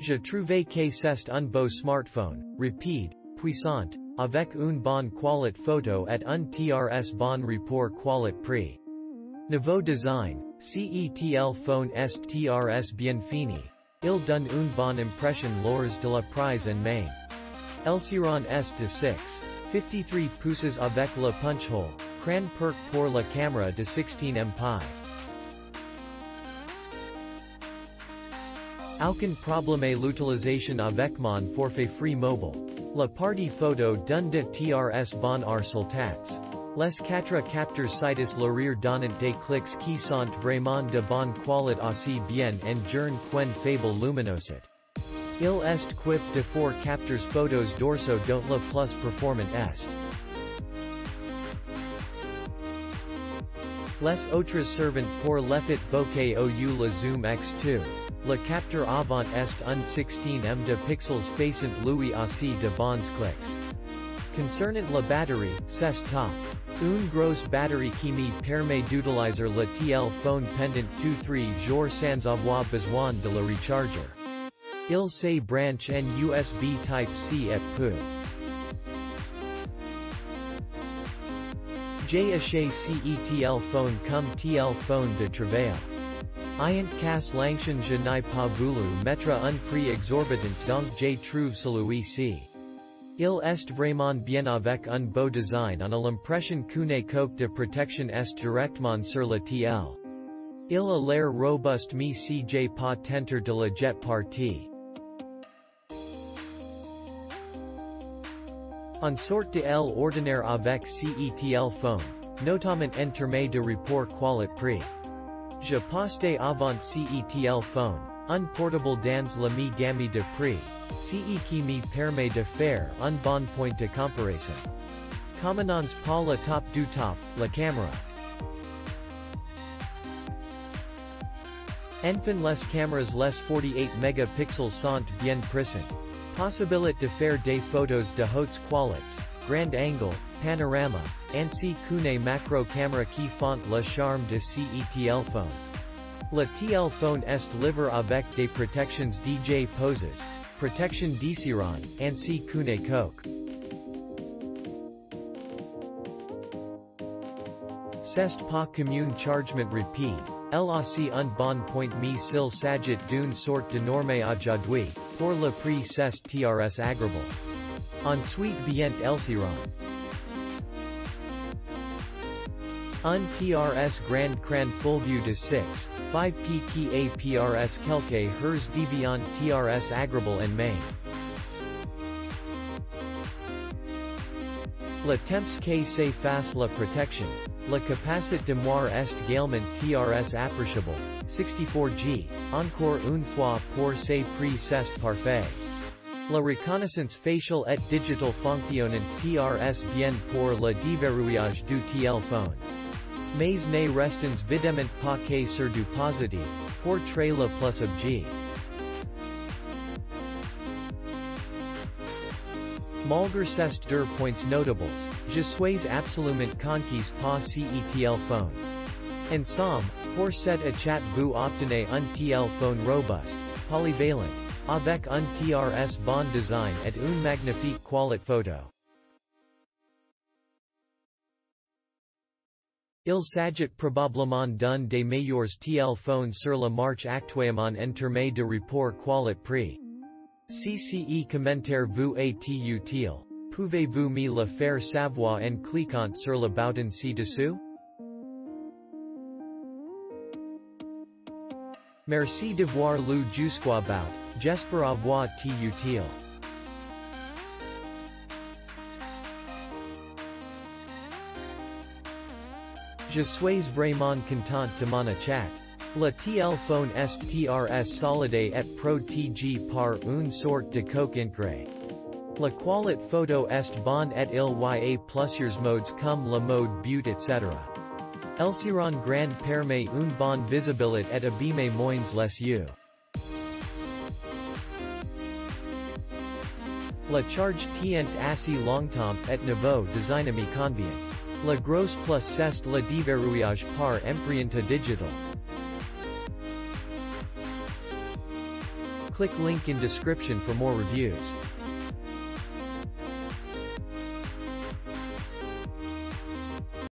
Je trouve que c'est un beau smartphone, rapide, puissant, avec une bonne qualité photo et un TRS bon rapport qualité-prix. Nouveau design, CETL phone est TRS bien fini. Il donne une bonne impression lors de la prise en main. Elciron est de 6. 53 pouces avec le punch hole. Cran perk pour la caméra de 16 MP. Aucun problème l'utilisation avec mon forfait free mobile. La partie photo d'un de TRS bon resultats. Les quatre capteurs citus l'arrière donnant des clics qui sont vraiment de bonne qualité aussi bien en journée qu'en faible luminosité. Il est equipped de four capteurs photos dorso dont le plus performant est. Les autres servant pour l'effet bokeh ou le zoom x2. Le capteur avant est un 16m de pixels faisant lui aussi de bons clicks. Concernant la batterie, c'est top. Une grosse batterie qui me permet d'utiliser le TL phone pendant 2-3 jours sans avoir besoin de la recharger. Il se branche en USB Type-C et peut. Acheté CETL phone comme TL phone de travail. Ayant casse l'anction je n'ai pas voulu mettre un prix exorbitant donc j'ai trouvé celui-ci. Il est vraiment bien avec un beau design on a l'impression qu'une coque de protection est directement sur la TL. Il a l'air robuste mais si j'ai pas tenter de la jet partie. En sorte de l'ordinaire avec CETL phone, notamment en termes de rapport qualité-prix. Je poste avant CETL phone, un portable dans la mi gamme de prix, CE qui me permet de faire un bon point de comparaison. Commenons pas le top du top, la caméra. Enfin les caméras les 48 mégapixels sont bien présentes. Possibilité de faire des photos de haute qualité, grand angle, panorama, ainsi qu'une macro camera qui font le charme de CETL phone. Le TL phone est livré avec des protections DJ poses, protection d'Iciron, ainsi qu'une coque. C'est pas commun chargement rapide, LAC un bon point mi s'il s'agit d'une sorte de norme aujourd'hui, pour le prix c'est TRS agréable. Ensuite vient Elciron. Un TRS Grand Cran Full View de 6, 5p PRS APRS quelque hers deviant TRS agréable en main. Le temps que se fasse la protection, la capacité de moire est également TRS appréciable, 64G, encore une fois pour ces prix c'est parfait. La reconnaissance facial et digital fonctionnant TRS bien pour le déverrouillage du TL phone. Mais ne restons videment pas que sur du positif, pour très le plus of G. Malgré ces deux points notables, je suis absolument conquis par CETL phone. En somme, pour cette chat vous obtenez un TL phone robuste, polyvalent, avec un TRS bon design et une magnifique qualité photo. Il s'agit probablement d'un des meilleurs TL phones sur le marché actuellement en termes de rapport qualité-prix. CCE commentaire vous est utile. Pouvez-vous me le faire savoir en cliquant sur le bouton ci-dessous? Merci de voir lu jusqu'au bout, j'espère avoir été utile. Je suis vraiment content de mon chat. Le TL phone est TRS solide et protégé par une sorte de coque incré. La qualité photo est bonne et il y a plusieurs modes comme le mode but etc. Elciron Grand permet un bon visibilité et abîme moins les yeux. La charge tient assez longtemps et niveau me convient. La grosse plus c'est le déverrouillage par empreinte digital. Click link in description for more reviews.